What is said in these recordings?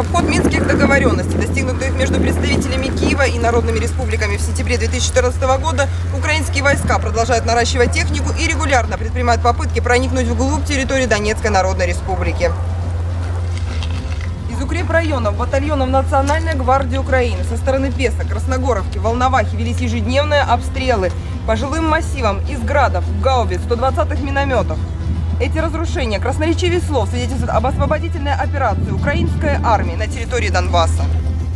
обход минских договоренностей, достигнутых между представителями Киева и народными республиками в сентябре 2014 года, украинские войска продолжают наращивать технику и регулярно предпринимают попытки проникнуть вглубь территории Донецкой Народной Республики. Из укрепрайонов батальонов Национальной гвардии Украины со стороны Песа, Красногоровки, Волновахи велись ежедневные обстрелы по жилым массивам из градов, гаубиц, 120-х минометов. Эти разрушения красноречивее слов свидетельствуют об освободительной операции украинской армии на территории Донбасса.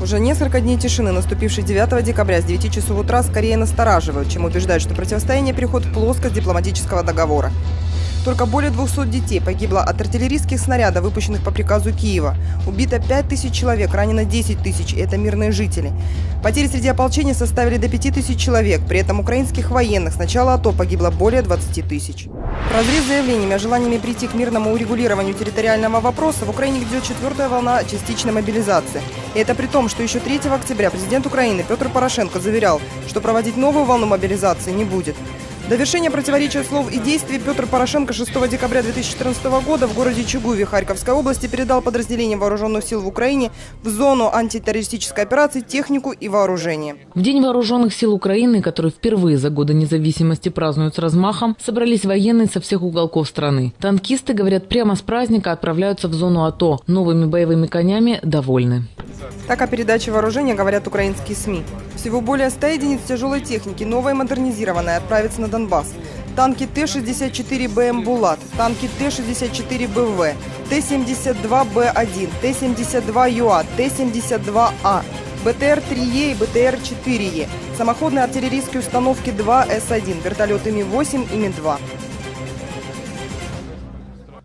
Уже несколько дней тишины, наступившие 9 декабря с 9 часов утра, скорее настораживают, чем убеждают, что противостояние переходит в плоскость дипломатического договора. Только более 200 детей погибло от артиллерийских снарядов, выпущенных по приказу Киева. Убито 5 тысяч человек, ранено 10 тысяч, это мирные жители. Потери среди ополчения составили до 5 тысяч человек, при этом украинских военных с начала АТО погибло более 20 тысяч. Разрез заявлениями о желаниями прийти к мирному урегулированию территориального вопроса в Украине идет четвертая волна частичной мобилизации. И это при том, что еще 3 октября президент Украины Петр Порошенко заверял, что проводить новую волну мобилизации не будет. До вершения противоречия слов и действий Петр Порошенко 6 декабря 2014 года в городе Чугуве Харьковской области передал подразделениям вооруженных сил в Украине в зону антитеррористической операции технику и вооружение. В День вооруженных сил Украины, который впервые за годы независимости празднуют с размахом, собрались военные со всех уголков страны. Танкисты, говорят, прямо с праздника отправляются в зону АТО. Новыми боевыми конями довольны. Так о передаче вооружения говорят украинские СМИ. Всего более 100 единиц тяжелой техники, новой и модернизированной, отправятся на Донбасс. Танки Т-64БМ «Булат», танки Т-64БВ, Т-72Б1, Т-72 ЮА, Т-72А, БТР-3Е и БТР-4Е, самоходные артиллерийские установки 2 С-1, вертолеты Ми-8 и Ми-2.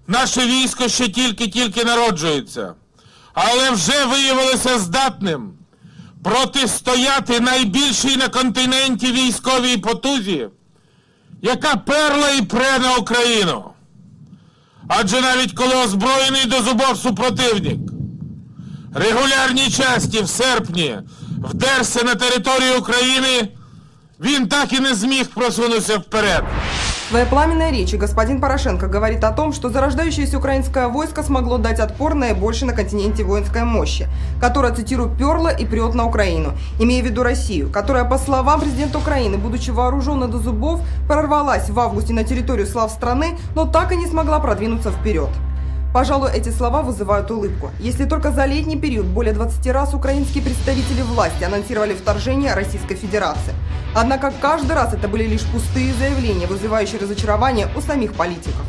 Наше військо ще тільки-тільки народжується, Але вже виявилося здатним протистояти найбільшій на континенті військовій потузі, яка перла і пре на Україну. Адже навіть коли озброєний до зубов супротивник, регулярні часті в серпні вдерся на територію України, він так і не зміг просунутися вперед. Своей пламенной речи господин Порошенко говорит о том, что зарождающееся украинское войско смогло дать отпор наибольшей на континенте воинской мощи, которая, цитирую, перла и прет на Украину, имея в виду Россию, которая, по словам президента Украины, будучи вооруженной до зубов, прорвалась в августе на территорию слав страны, но так и не смогла продвинуться вперед. Пожалуй, эти слова вызывают улыбку. Если только за летний период более 20 раз украинские представители власти анонсировали вторжение Российской Федерации. Однако каждый раз это были лишь пустые заявления, вызывающие разочарование у самих политиков.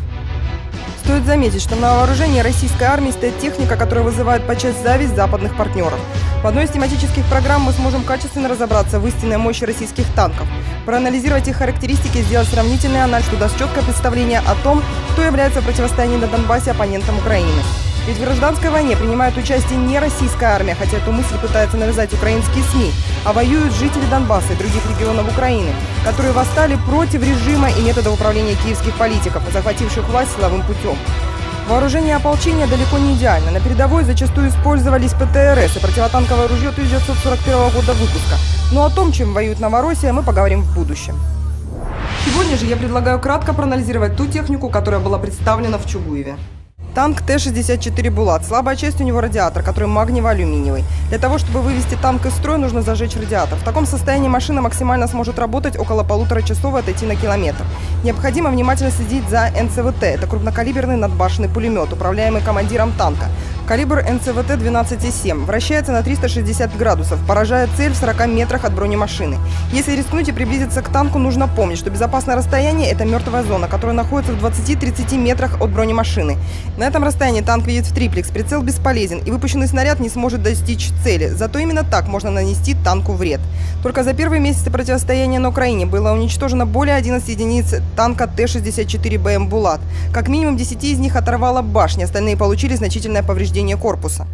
Стоит заметить, что на вооружении российской армии стоит техника, которая вызывает подчас зависть западных партнеров. В одной из тематических программ мы сможем качественно разобраться в истинной мощи российских танков, проанализировать их характеристики и сделать сравнительный анализ, что даст четкое представление о том, кто является в противостоянии на Донбассе оппонентом Украины. Ведь в гражданской войне принимает участие не российская армия, хотя эту мысль пытаются навязать украинские СМИ, а воюют жители Донбасса и других регионов Украины, которые восстали против режима и методов управления киевских политиков, захвативших власть силовым путем. Вооружение ополчения далеко не идеально. На передовой зачастую использовались ПТРС и противотанковое ружье 1941 года выпуска. Но о том, чем воюет Новороссия, мы поговорим в будущем. Сегодня же я предлагаю кратко проанализировать ту технику, которая была представлена в Чугуеве. Танк Т-64 «Булат». Слабая часть у него радиатор, который магниево-алюминиевый. Для того, чтобы вывести танк из строя, нужно зажечь радиатор. В таком состоянии машина максимально сможет работать около полутора часов и отойти на километр. Необходимо внимательно следить за НЦВТ. Это крупнокалиберный надбашенный пулемет, управляемый командиром танка. Калибр НЦВТ 12,7. Вращается на 360 градусов. Поражает цель в 40 метрах от бронемашины. Если рискнуть и приблизиться к танку, нужно помнить, что безопасное расстояние – это мертвая зона, которая находится в 20-30 метрах от бронемашины. На этом расстоянии танк видит в триплекс, прицел бесполезен, и выпущенный снаряд не сможет достичь цели. Зато именно так можно нанести танку вред. Только за первые месяцы противостояния на Украине было уничтожено более 11 единиц танка Т-64БМ «Булат». Как минимум 10 из них оторвало башни, остальные получили значительное повреждение корпуса.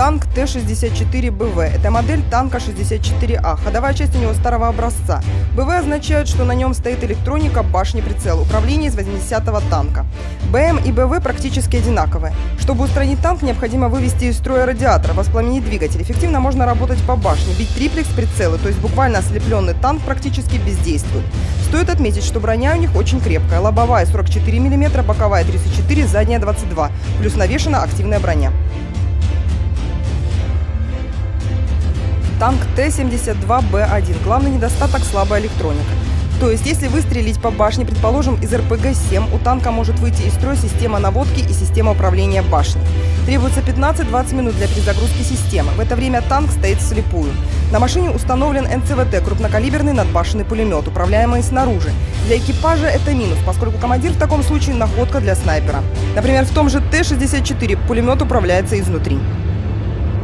Танк Т-64БВ. Это модель танка 64А. Ходовая часть у него старого образца. БВ означает, что на нем стоит электроника башни прицел, управление из 80-го танка. БМ и БВ практически одинаковые. Чтобы устранить танк, необходимо вывести из строя радиатор, воспламенить двигатель. Эффективно можно работать по башне, бить триплекс прицелы, то есть буквально ослепленный танк практически бездействует. Стоит отметить, что броня у них очень крепкая. Лобовая 44 мм, боковая 34, задняя 22. Плюс навешена активная броня. Танк Т-72Б1. Главный недостаток – слабая электроника. То есть, если выстрелить по башне, предположим, из РПГ-7, у танка может выйти из строя система наводки и система управления башней. Требуется 15-20 минут для перезагрузки системы. В это время танк стоит вслепую. На машине установлен НЦВТ – крупнокалиберный надбашенный пулемет, управляемый снаружи. Для экипажа это минус, поскольку командир в таком случае находка для снайпера. Например, в том же Т-64 пулемет управляется изнутри.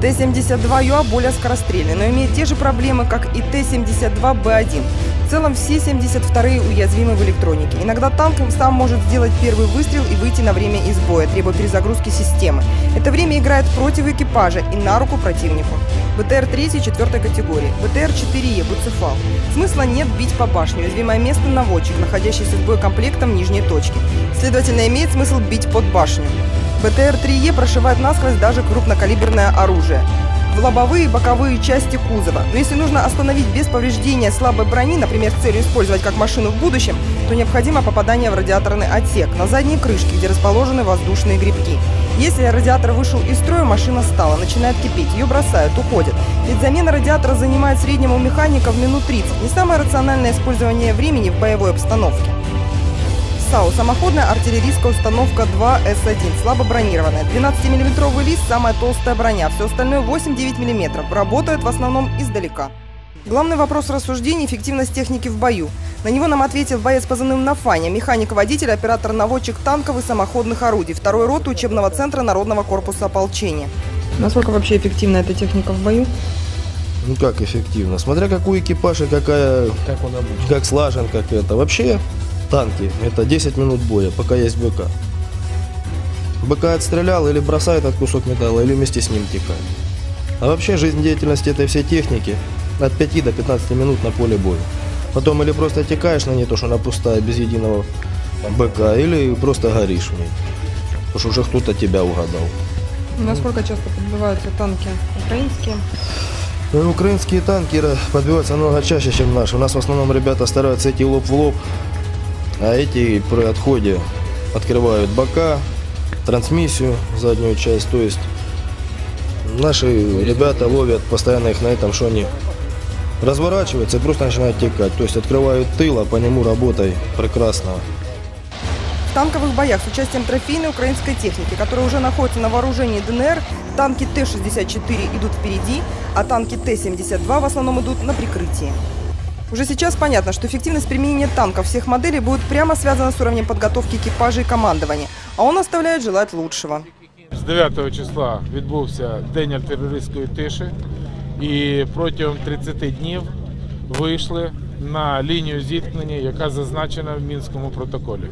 Т-72 ЮА более скорострельный, но имеет те же проблемы, как и Т-72Б1. В целом все 72-е уязвимы в электронике. Иногда танк сам может сделать первый выстрел и выйти на время из боя, требуя перезагрузки системы. Это время играет против экипажа и на руку противнику. БТР 3 4 категории, БТР 4Е, Буцефал. Смысла нет бить по башне, уязвимое место наводчик, находящийся с боекомплектом нижней точке. Следовательно, имеет смысл бить под башню. БТР-3Е прошивает насквозь даже крупнокалиберное оружие в лобовые и боковые части кузова. Но если нужно остановить без повреждения слабой брони, например, с целью использовать как машину в будущем, то необходимо попадание в радиаторный отсек на задней крышке, где расположены воздушные грибки. Если радиатор вышел из строя, машина стала, начинает кипеть, ее бросают, уходят. Ведь замена радиатора занимает среднему механика в минут 30. Не самое рациональное использование времени в боевой обстановке. САУ. Самоходная артиллерийская установка 2С1. Слабо бронированная. 12-миллиметровый лист, самая толстая броня. Все остальное 8-9 мм. Работает в основном издалека. Главный вопрос рассуждений – эффективность техники в бою. На него нам ответил боец позывным «Нафаня», механик-водитель, оператор-наводчик танков и самоходных орудий, второй роты учебного центра Народного корпуса ополчения. Насколько вообще эффективна эта техника в бою? Ну как эффективно? Смотря какой экипаж и какая, Как он обучен? как слажен, как это. Вообще танки это 10 минут боя, пока есть БК. БК отстрелял или бросает от кусок металла, или вместе с ним текает. А вообще жизнедеятельность этой всей техники от 5 до 15 минут на поле боя. Потом или просто текаешь на ней, то что она пустая, без единого БК, или просто горишь в ней. Потому что уже кто-то тебя угадал. Насколько часто подбиваются танки украинские? Ну, Украинские танки ра- подбиваются намного чаще, чем наши. У нас в основном ребята стараются идти лоб в лоб, а эти при отходе открывают бока, трансмиссию, заднюю часть. То есть наши ребята ловят постоянно их на этом, что они разворачиваются и просто начинают текать. То есть открывают тыл, а по нему работай прекрасно. В танковых боях с участием трофейной украинской техники, которая уже находится на вооружении ДНР, танки Т-64 идут впереди, а танки Т-72 в основном идут на прикрытии. Уже сейчас понятно, что эффективность применения танков всех моделей будет прямо связана с уровнем подготовки экипажа и командования, а он оставляет желать лучшего. З 9 числа відбувся День артилерійської тиші і протягом 30 днів вийшли на лінію зіткнення, яка зазначена в Мінському протоколі.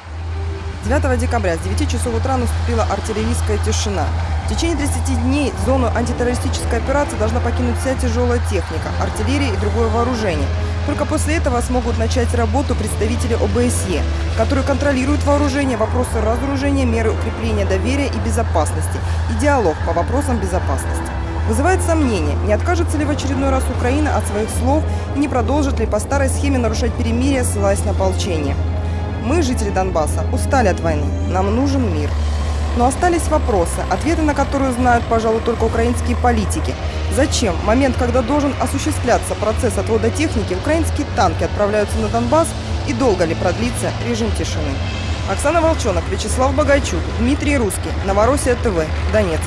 9 декабря с 9 часов утра наступила артиллерийская тишина. В течение 30 дней зону антитеррористической операции должна покинуть вся тяжелая техника, артиллерия и другое вооружение. Только после этого смогут начать работу представители ОБСЕ, которые контролируют вооружение, вопросы разоружения, меры укрепления доверия и безопасности и диалог по вопросам безопасности. Вызывает сомнение, не откажется ли в очередной раз Украина от своих слов и не продолжит ли по старой схеме нарушать перемирие, ссылаясь на ополчение. Мы, жители Донбасса, устали от войны. Нам нужен мир. Но остались вопросы, ответы на которые знают, пожалуй, только украинские политики. Зачем в момент, когда должен осуществляться процесс отвода техники, украинские танки отправляются на Донбасс и долго ли продлится режим тишины? Оксана Волчонок, Вячеслав Богайчук, Дмитрий Русский, Новороссия ТВ, Донецк.